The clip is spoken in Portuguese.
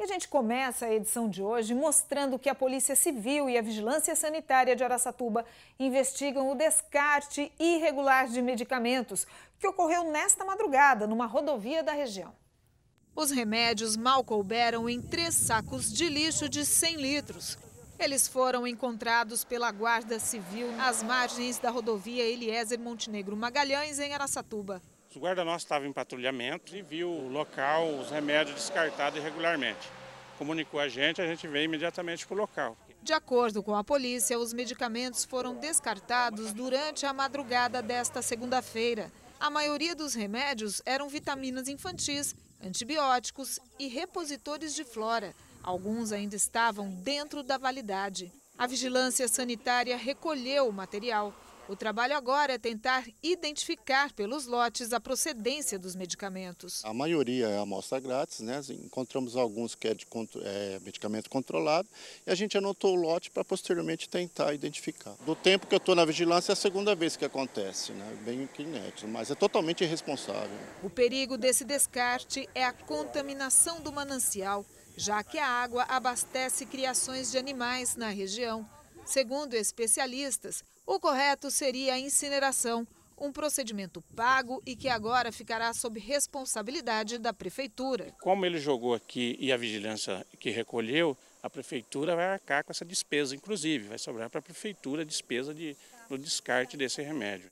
E a gente começa a edição de hoje mostrando que a Polícia Civil e a Vigilância Sanitária de Araçatuba investigam o descarte irregular de medicamentos que ocorreu nesta madrugada numa rodovia da região. Os remédios mal couberam em três sacos de lixo de 100 litros. Eles foram encontrados pela Guarda Civil às margens da rodovia Eliezer Montenegro Magalhães, em Araçatuba. Os guarda nossos estavam em patrulhamento e viu o local, os remédios descartados irregularmente. Comunicou a gente, a gente veio imediatamente para o local. De acordo com a polícia, os medicamentos foram descartados durante a madrugada desta segunda-feira. A maioria dos remédios eram vitaminas infantis, antibióticos e repositores de flora. Alguns ainda estavam dentro da validade. A vigilância sanitária recolheu o material o trabalho agora é tentar identificar pelos lotes a procedência dos medicamentos. A maioria é amostra grátis, né? encontramos alguns que é de é, medicamento controlado e a gente anotou o lote para posteriormente tentar identificar. Do tempo que eu estou na vigilância é a segunda vez que acontece, né? bem inédito, mas é totalmente irresponsável. O perigo desse descarte é a contaminação do manancial, já que a água abastece criações de animais na região. Segundo especialistas, o correto seria a incineração, um procedimento pago e que agora ficará sob responsabilidade da prefeitura. Como ele jogou aqui e a vigilância que recolheu, a prefeitura vai arcar com essa despesa, inclusive, vai sobrar para a prefeitura a despesa de, no descarte desse remédio.